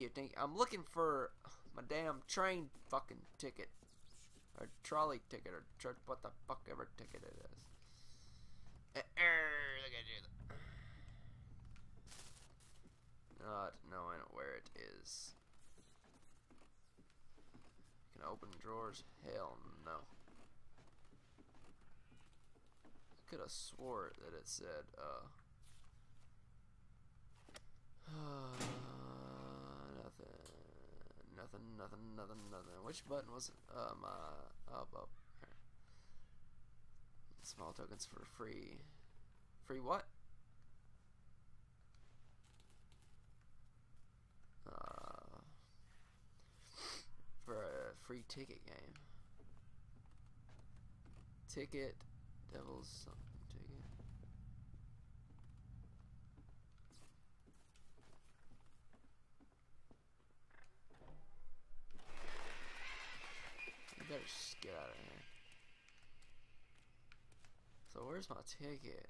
You think I'm looking for my damn train fucking ticket. Or trolley ticket or what the fuck ever ticket it is. Uh, er, look at you. Not knowing where it is. Can I open drawers? Hell no. I could have swore that it said, uh, nothing, nothing, nothing, nothing. Which button was it? Um, uh, up, up. Here. Small tokens for free. Free what? Uh, for a free ticket game. Ticket, Devil's something ticket. You better just get out of here. So where's my ticket?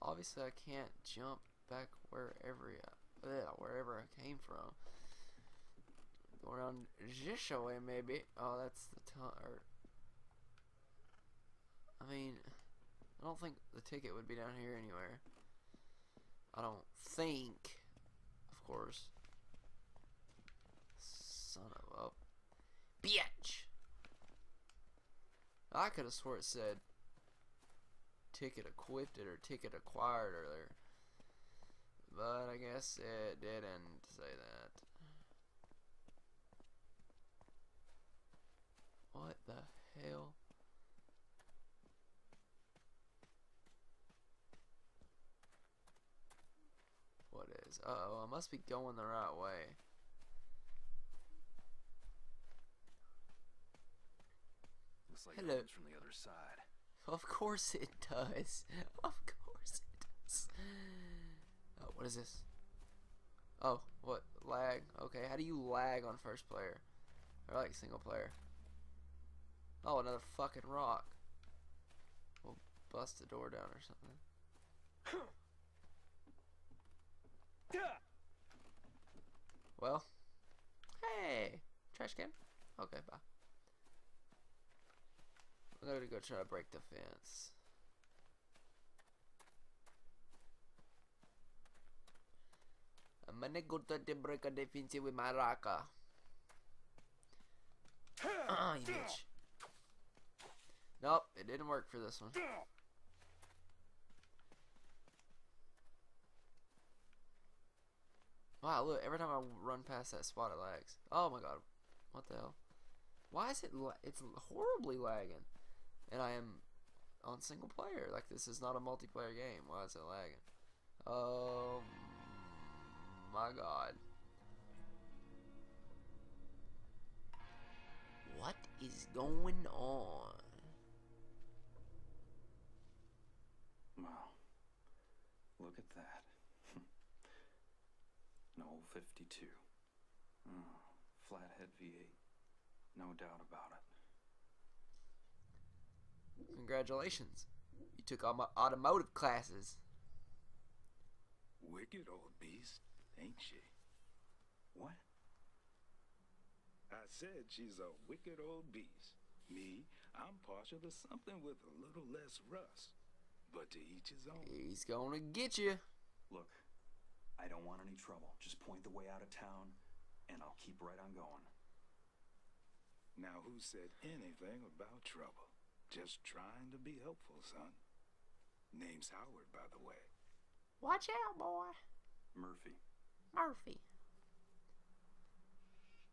Obviously, I can't jump back wherever, I, wherever I came from. Go around this way, maybe. Oh, that's the time. I mean, I don't think the ticket would be down here anywhere. I don't think, of course. Son of a bitch. I could have swore it said ticket equipped or ticket acquired earlier. But I guess it didn't say that. What the hell? What is? Uh oh, I must be going the right way. Looks like Hello. it comes from the other side. Of course it does. Of course it does. Oh, what is this? Oh, what? Lag. Okay, how do you lag on first player? Or like single player? Oh, another fucking rock. We'll bust the door down or something. Well. Hey! Trash can? Okay, bye. I'm gonna go try to break the fence. I'm gonna go try to break the fence with my raka. Ah, you bitch. Nope, it didn't work for this one. Wow, look, every time I run past that spot it lags. Oh my god. What the hell? Why is it la it's horribly lagging? And I am on single player. Like this is not a multiplayer game. Why is it lagging? Oh my god. What is going on? Wow. Look at that. An old 52. Oh, flathead V8. No doubt about it. Congratulations. You took all my automotive classes. Wicked old beast, ain't she? What? I said she's a wicked old beast. Me, I'm partial to something with a little less rust. But to each his own. He's gonna get you. Look, I don't want any trouble. Just point the way out of town, and I'll keep right on going. Now, who said anything about trouble? Just trying to be helpful, son. Name's Howard, by the way. Watch out, boy. Murphy. Murphy.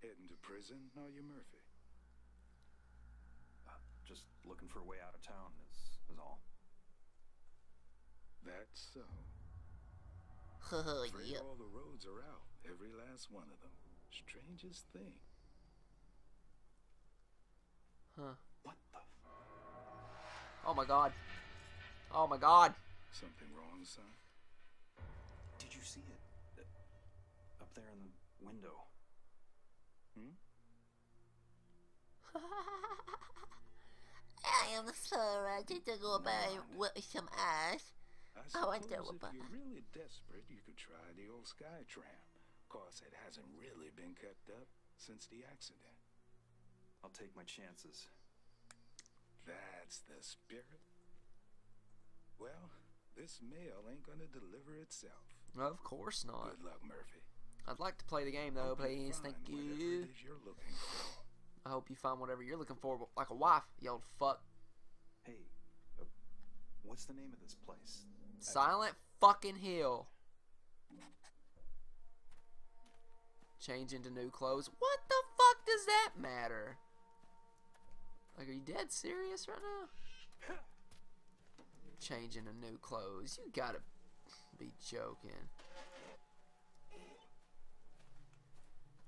Heading to prison, are you, Murphy? Uh, just looking for a way out of town is, is all. That's so. Oh, Afraid yep. all the roads are out, every last one of them. Strangest thing. Huh. What the? F- Oh my god. Oh my god. Something wrong, son? Did you see it? Uh, up there in the window. Hmm? I am sorry to go by with some ass. I I want suppose to, if but- you're really desperate, you could try the old Skytram. Course, it hasn't really been kept up since the accident. I'll take my chances. That's the spirit. Well, this mail ain't gonna deliver itself. Of course not. Good luck, Murphy. I'd like to play the game though, please. Thank you. you're looking for. I hope you find whatever you're looking for, like a wife, you old fuck. Hey, uh, what's the name of this place? Silent fucking Hill. Change into new clothes. What the fuck does that matter? You dead serious right now? Changing into new clothes. You gotta be joking.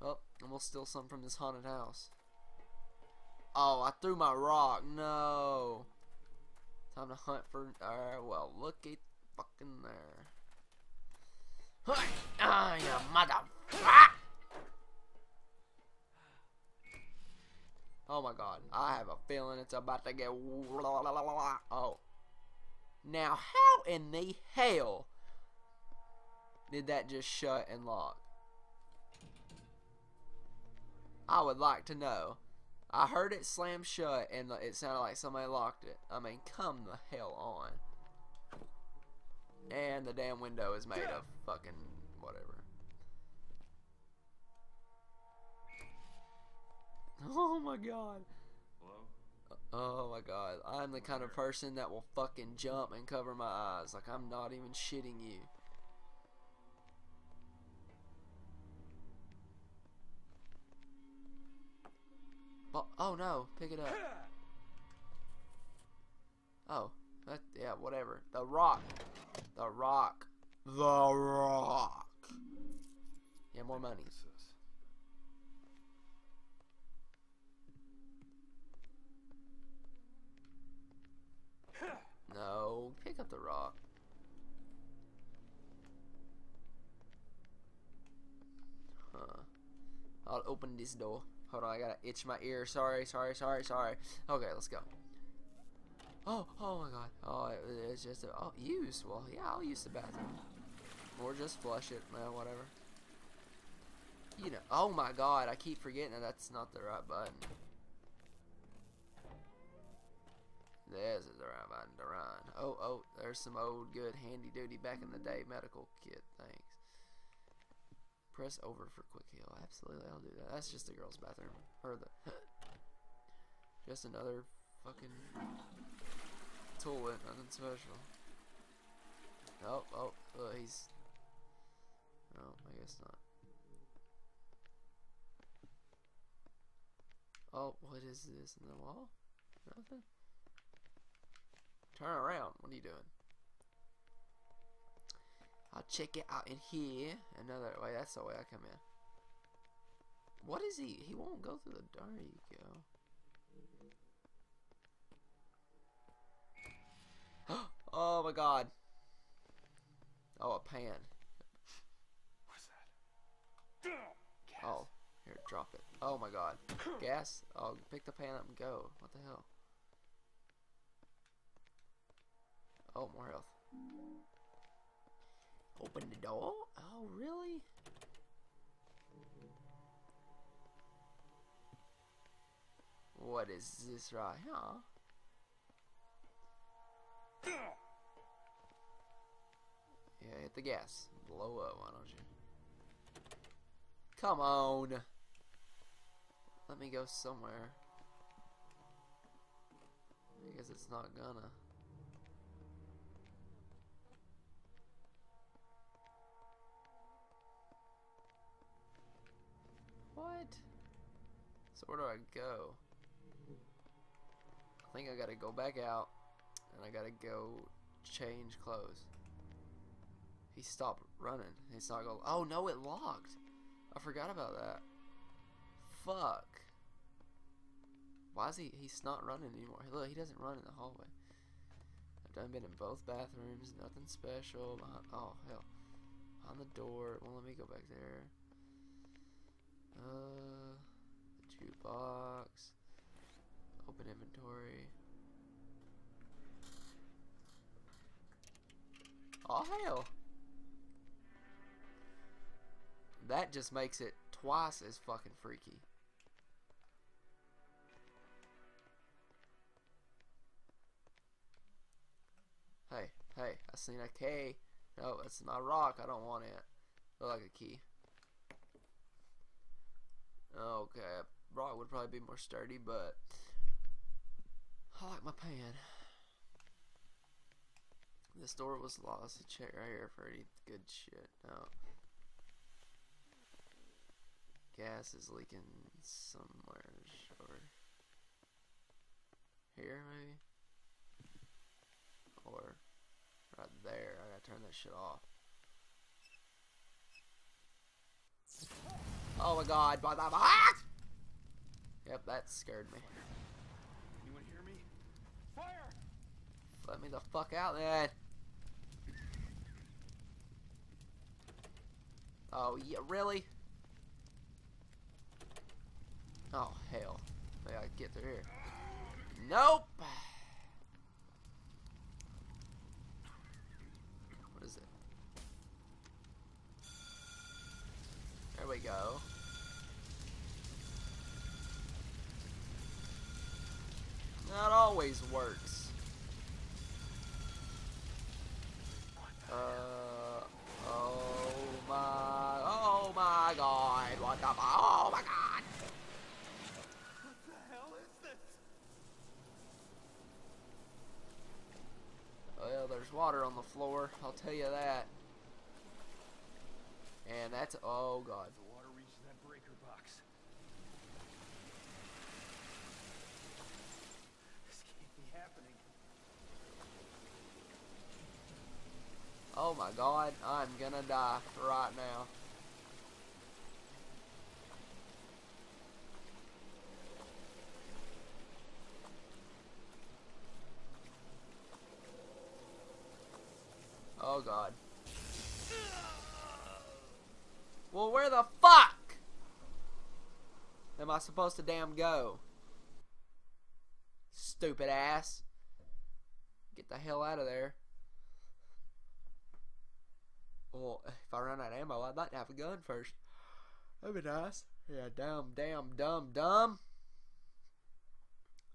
Oh, and we'll steal some from this haunted house. Oh, I threw my rock. No. Time to hunt for. Alright, well, look at fucking there. Ah, you mother. Oh my god, I have a feeling it's about to get. Oh. Now, how in the hell did that just shut and lock? I would like to know. I heard it slam shut and it sounded like somebody locked it. I mean, come the hell on. And the damn window is made of fucking whatever. Oh my god. Hello? Oh my god. I'm the kind of person that will fucking jump and cover my eyes. Like I'm not even shitting you. But, oh no, pick it up. Oh, that, yeah, whatever. The rock. The rock. The rock. Yeah, more money. Open this door. Hold on, I gotta itch my ear. Sorry, sorry, sorry, sorry. Okay, let's go. Oh, oh my god. Oh, it, it's just a, oh, use. Well, yeah, I'll use the bathroom. Or just flush it. Well, whatever. You know. Oh my god, I keep forgetting that that's not the right button. This is the right button to run. Oh, oh, there's some old good handy duty back in the day medical kit. Thanks. Press over for quick heal. Absolutely, I'll do that. That's just the girls' bathroom. Or the. just another fucking toilet. Nothing special. Oh, oh, uh, he's. Oh, I guess not. Oh, what is this in the wall? Nothing. Turn around. What are you doing? I'll check it out in here. Another way. That's the way I come in. What is he? He won't go through the door. There you go. oh my god. Oh, a pan. What's that? Gas. Oh, here, drop it. Oh my god. Gas? Oh, pick the pan up and go. What the hell? Oh, more health. Open the door? Oh, really? What is this right here? Yeah, hit the gas. Blow up, why don't you? Come on. Let me go somewhere. I guess it's not gonna. What? So where do I go? I think I gotta go back out and I gotta go change clothes. He stopped running. He's not going. Oh no, it locked. I forgot about that. Fuck. Why is he? He's not running anymore. Look, he doesn't run in the hallway. I've done been in both bathrooms. Nothing special. Behind, oh hell. On the door. Well, let me go back there. Uh, the jukebox. Open inventory. Oh hell. That just makes it twice as fucking freaky. Hey, hey, I seen a K. No, that's my rock. I don't want it. Look like a key. Okay, rock would probably be more sturdy, but I like my pan. This door was lost. Check right here for any good shit. No. Gas is leaking somewhere. Or here, maybe? Or right there. I gotta turn that shit off. Oh my god, by the fuck? Yep, that scared me. Anyone hear me? Fire! Let me the fuck out then. Oh, yeah, really? Oh, hell. Maybe I can get through here. Nope! What is it? There we go. That always works. Uh, oh my, oh my god, what the, oh my god! What the hell is this? Well, there's water on the floor, I'll tell you that. And that's, oh god. The water that breaker box. This can't be happening. Oh my god, I'm gonna die right now. Oh god. Well, where the fuck am I supposed to damn go? Stupid ass. Get the hell out of there. Well, if I run out of ammo, I'd like to have a gun first. That'd be nice. Yeah, dumb, damn, dumb, dumb.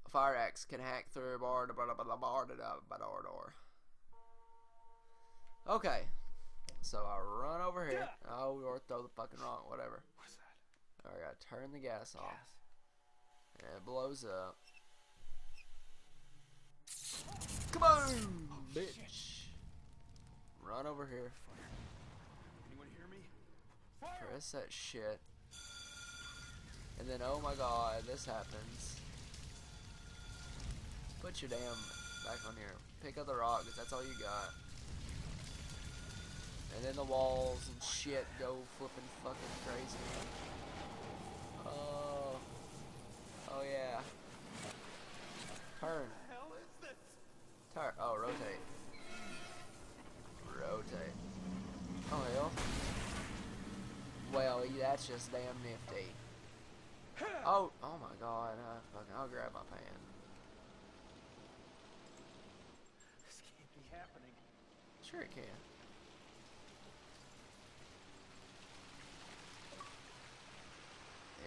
A fire axe can hack through a bar, da blah, blah, blah, da blah, da door. Okay. So I run over here. Yeah. Oh, or throw the fucking rock. whatever. What's that? Alright, I gotta turn the gas off. And it blows up. Come on, oh, bitch. Shit. Run over here. Press that shit. And then, oh my god, this happens. Put your damn back on here. Pick up the rock, 'cause that's all you got. And then the walls and shit go flipping fucking crazy. Oh. Oh yeah. Turn. What the hell is this? Turn. Oh, rotate. Rotate. Oh hell. Well, that's just damn nifty. Oh, oh my god. Uh, fucking, I'll grab my pan. This can't be happening. Sure it can.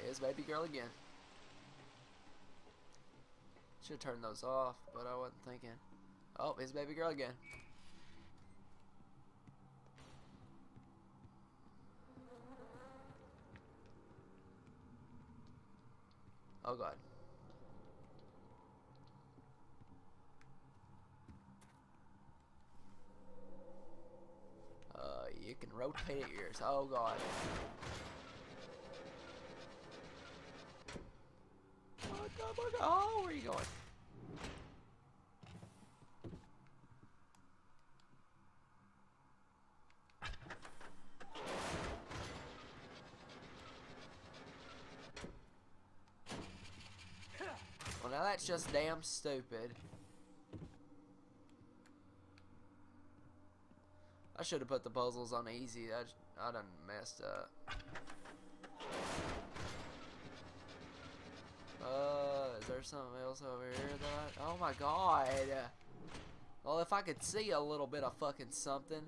Here's baby girl again. Should have turned those off, but I wasn't thinking. Oh, here's baby girl again. Oh god. Uh, you can rotate yours. Oh god. What the fuck? Oh, where are you going? Now that's just damn stupid. I should have put the puzzles on easy. I, I done messed up. Uh, is there something else over here that? I, oh my god! Well, if I could see a little bit of fucking something.